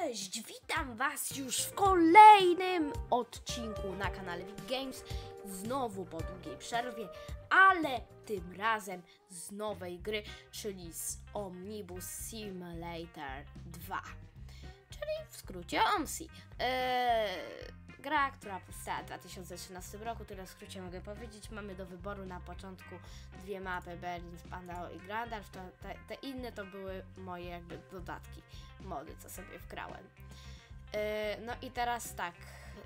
Cześć! Witam Was już w kolejnym odcinku na kanale Big Games. Znowu po długiej przerwie, ale tym razem z nowej gry, czyli z Omnibus Simulator 2. Czyli w skrócie OMSI. Eee, gra, która powstała w 2013 roku, tyle w skrócie mogę powiedzieć. Mamy do wyboru na początku dwie mapy, Berlin, Spandau i Grandalf. Te, te inne to były moje jakby dodatki, mody, co sobie wgrałem. Eee, no i teraz tak.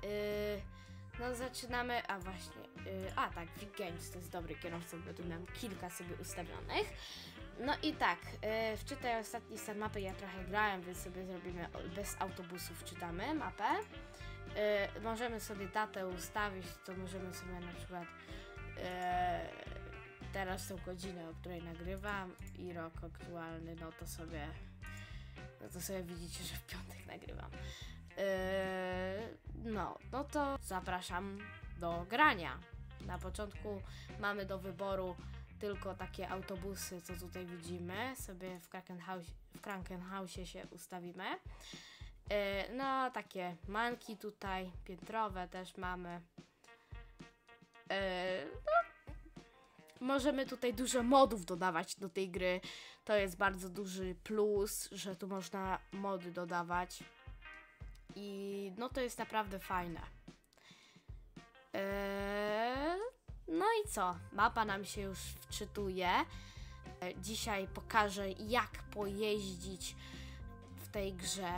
Eee, no zaczynamy, a właśnie, yy, a tak, Big Games to jest dobry kierowca, bo tu mam kilka sobie ustawionych. No i tak, yy, wczytaj ostatni stan mapy, ja trochę grałem, więc sobie zrobimy bez autobusów, czytamy mapę. Yy, możemy sobie datę ustawić, to możemy sobie na przykład yy, teraz tą godzinę, o której nagrywam i rok aktualny, no to sobie, no to sobie widzicie, że w piątek nagrywam. Yy, no, no to zapraszam do grania. Na początku mamy do wyboru tylko takie autobusy, co tutaj widzimy. Sobie w Krankenhaus, w Krankenhausie się ustawimy. Yy, no, takie manki tutaj, piętrowe też mamy. Yy, no, możemy tutaj dużo modów dodawać do tej gry. To jest bardzo duży plus, że tu można mody dodawać. I no to jest naprawdę fajne. Eee, no i co? Mapa nam się już wczytuje. E, Dzisiaj pokażę, jak pojeździć w tej grze.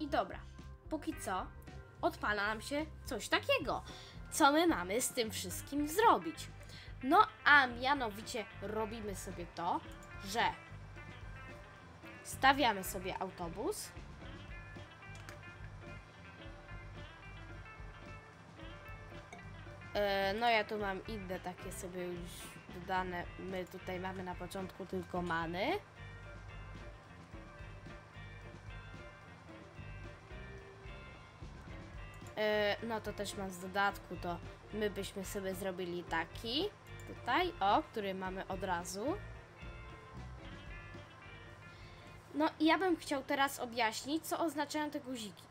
I dobra. Póki co odpala nam się coś takiego. Co my mamy z tym wszystkim zrobić? No a mianowicie robimy sobie to, że Stawiamy sobie autobus. E, No ja tu mam inne takie sobie już dodane. My tutaj mamy na początku tylko many. No to też mam z dodatku, to my byśmy sobie zrobili taki tutaj, o, który mamy od razu. No i ja bym chciał teraz objaśnić, co oznaczają te guziki.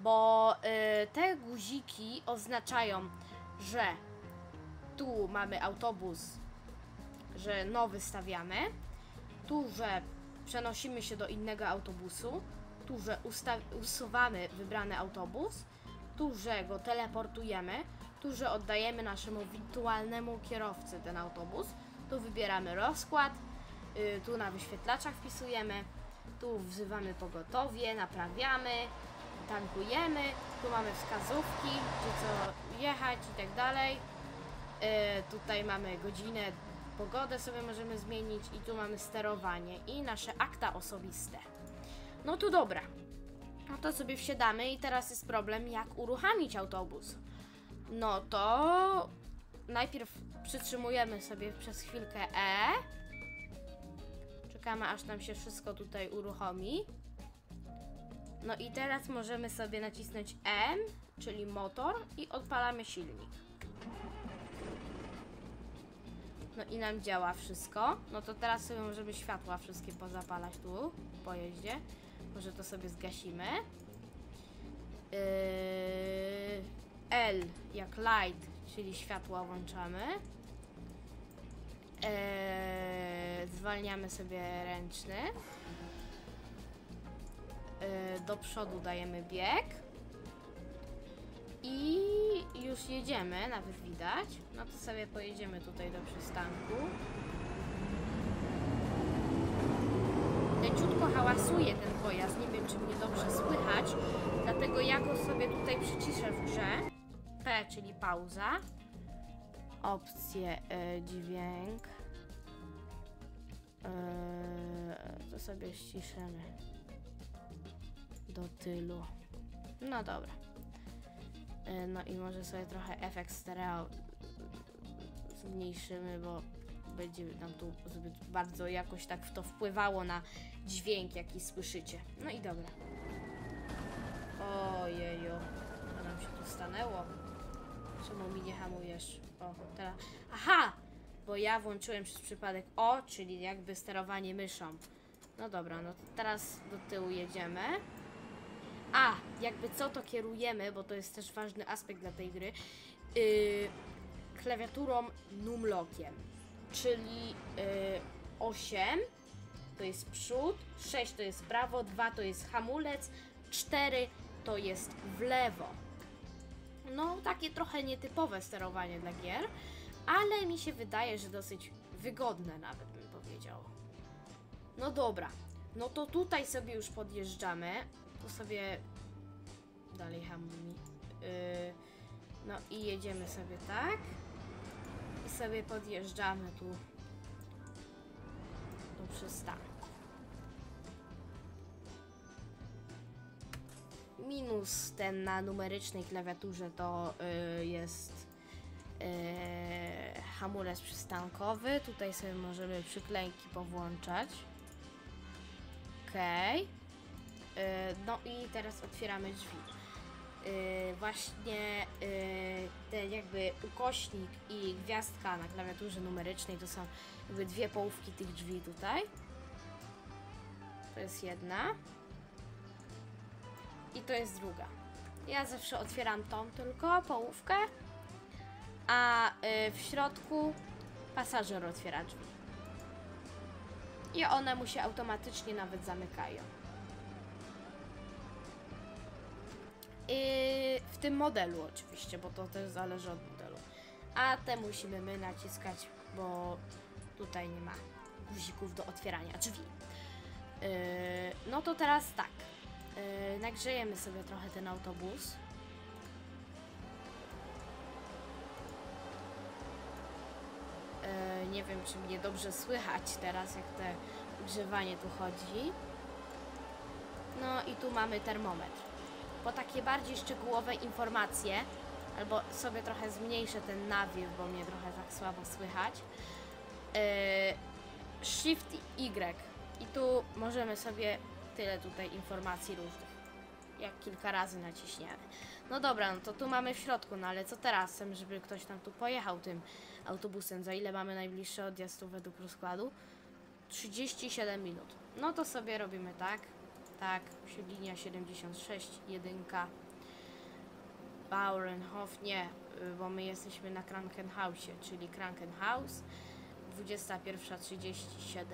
Bo y, te guziki oznaczają, że tu mamy autobus, że nowy stawiamy, tu, że przenosimy się do innego autobusu, tu, że usuwamy wybrany autobus, tu, że go teleportujemy, tu, że oddajemy naszemu wirtualnemu kierowcy ten autobus, tu wybieramy rozkład, y, tu na wyświetlaczach wpisujemy, tu wzywamy pogotowie, naprawiamy, tankujemy, tu mamy wskazówki, gdzie co jechać i tak dalej. Y, tutaj mamy godzinę, pogodę sobie możemy zmienić i tu mamy sterowanie i nasze akta osobiste. No to dobra. No to sobie wsiadamy i teraz jest problem, jak uruchamić autobus. No to najpierw przytrzymujemy sobie przez chwilkę E. Czekamy aż nam się wszystko tutaj uruchomi. No i teraz możemy sobie nacisnąć M, czyli motor i odpalamy silnik. No i nam działa wszystko. No to teraz sobie możemy światła wszystkie pozapalać tu w pojeździe. Może to sobie zgasimy. Yy, L jak light, czyli światła włączamy. Eee, zwalniamy sobie ręczny. Eee, do przodu dajemy bieg. I już jedziemy, nawet widać. No to sobie pojedziemy tutaj do przystanku. Leciutko hałasuje ten pojazd, nie wiem czy mnie dobrze słychać, dlatego ja go sobie tutaj przyciszę w grze. P, czyli pauza opcję e, dźwięk. E, to sobie ściszymy do tylu. No dobra. E, no i może sobie trochę efekt stereo zmniejszymy, bo będzie nam tu zbyt bardzo jakoś tak w to wpływało na dźwięk, jaki słyszycie. No i dobra. Ojeju, to nam się tu stanęło. Czemu mi nie hamujesz? O, teraz. Aha! bo ja włączyłem przez przypadek O, czyli jakby sterowanie myszą. No dobra, no teraz do tyłu jedziemy. A, jakby co to kierujemy, bo to jest też ważny aspekt dla tej gry. Yy, klawiaturą numlockiem, czyli yy, 8 to jest przód, 6 to jest prawo, 2 to jest hamulec, 4 to jest w lewo. No, takie trochę nietypowe sterowanie dla gier, ale mi się wydaje, że dosyć wygodne nawet bym powiedział. No dobra, no to tutaj sobie już podjeżdżamy. Tu sobie dalej hamuj. Yy, no i jedziemy sobie tak. I sobie podjeżdżamy tu do przystanku. Minus ten na numerycznej klawiaturze to y, jest y, hamulec przystankowy. Tutaj sobie możemy przyklejki powłączać. Okej. Y, no i teraz otwieramy drzwi. Y, właśnie y, ten jakby ukośnik i gwiazdka na klawiaturze numerycznej to są jakby dwie połówki tych drzwi tutaj. To jest jedna. I to jest druga. Ja zawsze otwieram tą tylko połówkę, a y, w środku pasażer otwiera drzwi. I one mu się automatycznie nawet zamykają. W tym modelu oczywiście, bo to też zależy od modelu. A te musimy my naciskać, bo tutaj nie ma guzików do otwierania drzwi. Yy, no to teraz tak. Yy, nagrzejemy sobie trochę ten autobus. Nie wiem, czy mnie dobrze słychać teraz, jak te grzewanie tu chodzi. No i tu mamy termometr. Po takie bardziej szczegółowe informacje, albo sobie trochę zmniejszę ten nawiew, bo mnie trochę tak słabo słychać. Yy, Shift Y. I tu możemy sobie tyle tutaj informacji różnych. Jak kilka razy naciśniemy. No dobra, no to tu mamy w środku, no ale co teraz? Chcemy, żeby ktoś tam tu pojechał tym autobusem. Za ile mamy najbliższy odjazd tu według rozkładu? 37 minut. No to sobie robimy tak. Tak, linia 76, jedynka. Bauernhof, nie, y, bo my jesteśmy na Krankenhausie, czyli Krankenhaus. 21.37,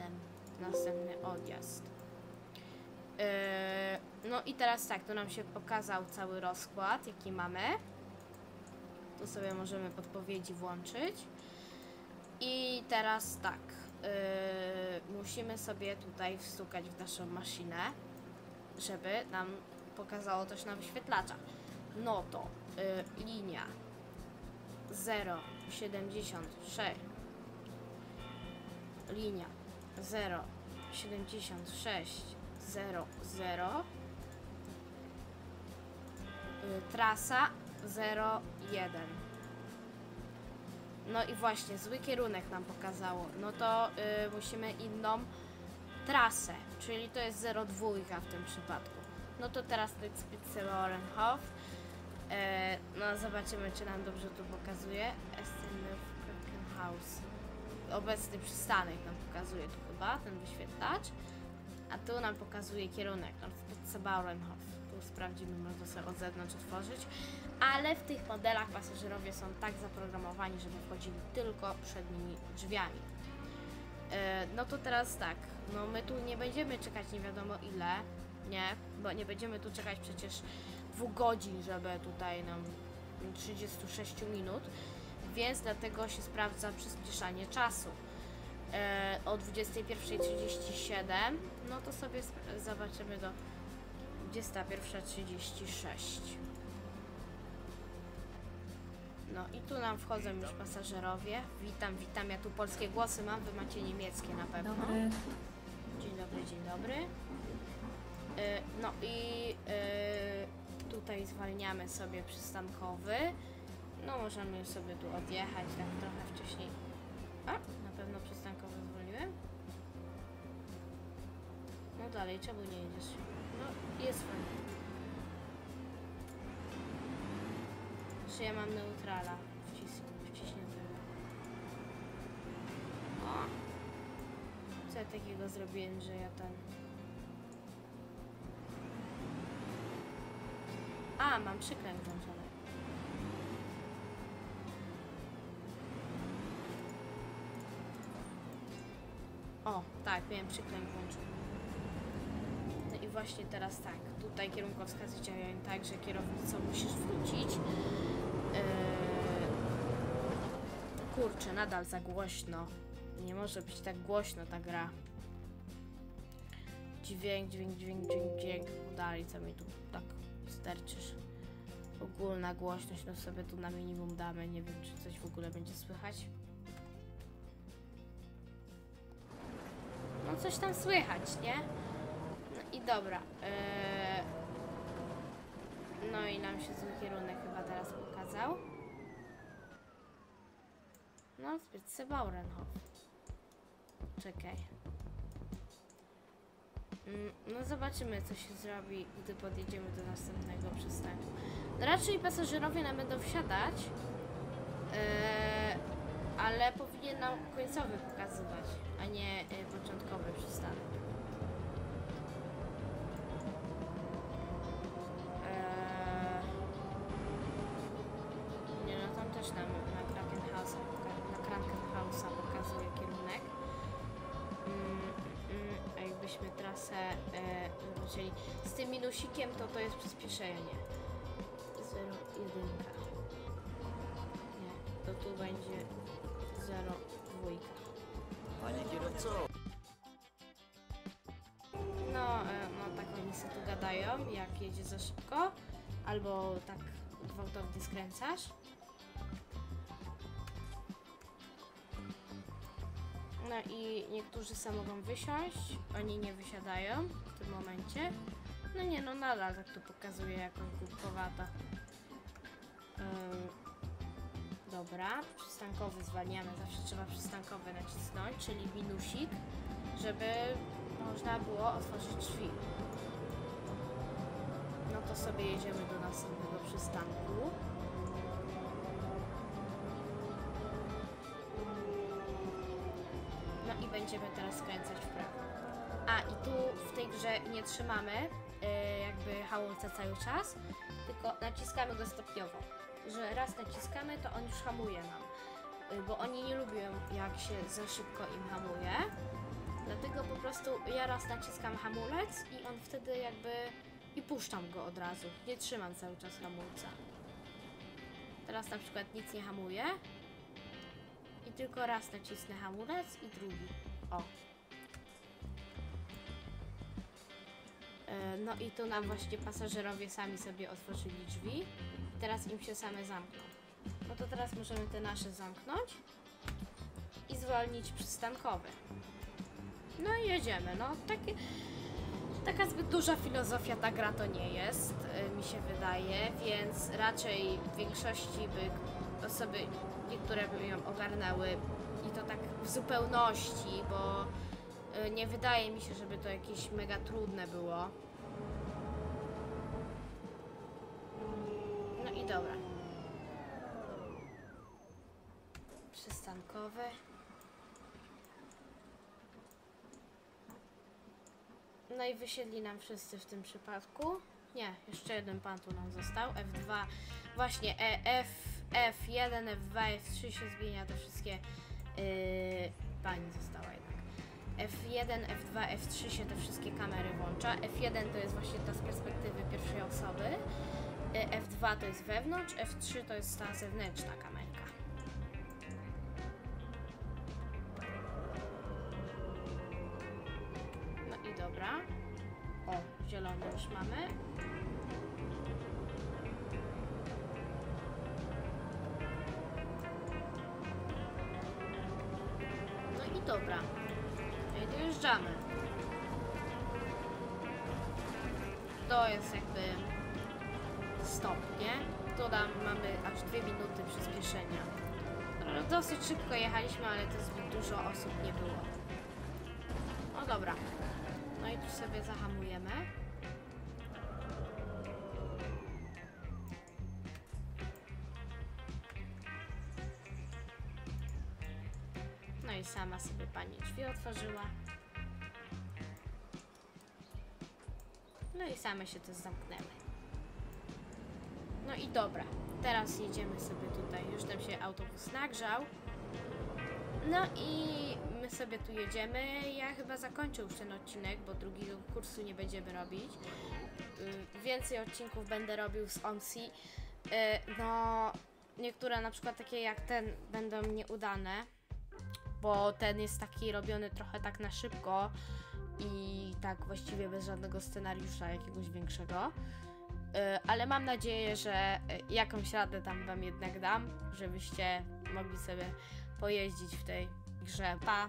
następny odjazd. Yy, no i teraz tak, tu nam się pokazał cały rozkład, jaki mamy. Tu sobie możemy podpowiedzi włączyć. I teraz tak, yy, musimy sobie tutaj wstukać w naszą maszynę, żeby nam pokazało coś na wyświetlaczach. No to yy, linia 076 linia 076 00 y, trasa 01 no i właśnie zły kierunek nam pokazało. No to y, musimy inną trasę czyli to jest 02 w tym przypadku no to teraz to jest Spitzelorenhof e, no zobaczymy czy nam dobrze tu pokazuje House obecny przystanek nam pokazuje tu chyba ten wyświetlacz a tu nam pokazuje kierunek, no Bauernhof. Tu sprawdzimy, można sobie od zewnątrz otworzyć. Ale w tych modelach pasażerowie są tak zaprogramowani, żeby wchodzili tylko przednimi drzwiami. E, no to teraz tak, no my tu nie będziemy czekać nie wiadomo ile, nie, bo nie będziemy tu czekać przecież dwóch godzin, żeby tutaj nam 36 minut, więc dlatego się sprawdza przyspieszanie czasu. E, o 21.37, no to sobie zobaczymy do 21.36. No i tu nam wchodzą już pasażerowie. Witam, witam. Ja tu polskie głosy mam, wy macie niemieckie na pewno. Dobry. Dzień dobry, dzień dobry. E, No i e, tutaj zwalniamy sobie przystankowy. No możemy sobie tu odjechać tak trochę wcześniej. A, na pewno przystankowy zwolniłem. No dalej, czemu nie jedziesz? No, jest fajnie. Czy ja mam neutrala wciśniętego? Co ja takiego zrobiłem, że ja ten... A, mam przykręt włączony. O, tak, miałem przykręt włączony. Właśnie teraz tak, tutaj kierunkowskazy działają tak, że kierownicą musisz wrócić. Eee... Kurczę, nadal za głośno. Nie może być tak głośno ta gra. Dźwięk, dźwięk, dźwięk, dźwięk, dźwięk. Dalej, co mi tu tak sterczysz. Ogólna głośność, no sobie tu na minimum damy. Nie wiem, czy coś w ogóle będzie słychać. No coś tam słychać, nie? I dobra. Eee... No i nam się zły kierunek chyba teraz pokazał. No, zbyt Bauernhof. Czekaj. Mm, No zobaczymy, co się zrobi, gdy podjedziemy do następnego przystanku. No raczej pasażerowie nam będą wsiadać, eee, ale powinien nam końcowy pokazywać, a nie e, początkowy przystanek. Trasę e, zobaczyli z tym minusikiem, to to jest przyspieszenie. 0,1. Nie, to tu będzie 0,2. Panie kierowco, No, e, no tak oni sobie tu gadają, jak jedzie za szybko, albo tak gwałtownie skręcasz. No i niektórzy sam mogą wysiąść, oni nie wysiadają w tym momencie. No nie, no nadal tak tu pokazuje jakoś głupkowato. Ym, dobra, przystankowy zwalniamy, zawsze trzeba przystankowy nacisnąć, czyli minusik, żeby można było otworzyć drzwi. No to sobie jedziemy do następnego przystanku. Będziemy teraz skręcać w prawo. A i tu w tej grze nie trzymamy e, jakby hamulca cały czas, tylko naciskamy go stopniowo. Że raz naciskamy, to on już hamuje nam. Y, Bo oni nie lubią jak się za szybko im hamuje. Dlatego po prostu ja raz naciskam hamulec i on wtedy jakby i puszczam go od razu. Nie trzymam cały czas hamulca. Teraz na przykład nic nie hamuje. I tylko raz nacisnę hamulec i drugi. O. E, No i tu nam właśnie pasażerowie sami sobie otworzyli drzwi. Teraz im się same zamkną. No to teraz możemy te nasze zamknąć i zwolnić przystankowy. No i jedziemy. No takie, taka zbyt duża filozofia ta gra to nie jest, y, mi się wydaje, więc raczej w większości by osoby, niektóre by ją ogarnęły to tak w zupełności, bo y, nie wydaje mi się, żeby to jakieś mega trudne było. No i dobra. Przystankowy. No i wysiedli nam wszyscy w tym przypadku. Nie, jeszcze jeden pan tu nam został. F2, właśnie e, F, F1, F2, F3 się zmienia te wszystkie. Yy, pani została jednak. F1, F2, F3 się te wszystkie kamery włącza. F1 to jest właśnie ta z perspektywy pierwszej osoby. Yy, F2 to jest wewnątrz, F3 to jest ta zewnętrzna kamerka. Dobra. I dojeżdżamy. To jest jakby stop, nie? Tu tam mamy aż dwie minuty przyspieszenia. No, dosyć szybko jechaliśmy, ale to zbyt dużo osób nie było. No dobra. No i tu sobie zahamujemy. Sama sobie pani drzwi otworzyła. No i same się też zamknęły. No i dobra, teraz jedziemy sobie tutaj. Już tam się autobus nagrzał. No i my sobie tu jedziemy. Ja chyba zakończę już ten odcinek, bo drugiego kursu nie będziemy robić. Y, Więcej odcinków będę robił z ONSI. Y, No, niektóre na przykład takie jak ten będą nieudane, bo ten jest taki robiony trochę tak na szybko i tak właściwie bez żadnego scenariusza jakiegoś większego. Y, Ale mam nadzieję, że jakąś radę tam wam jednak dam, żebyście mogli sobie pojeździć w tej grze. Pa!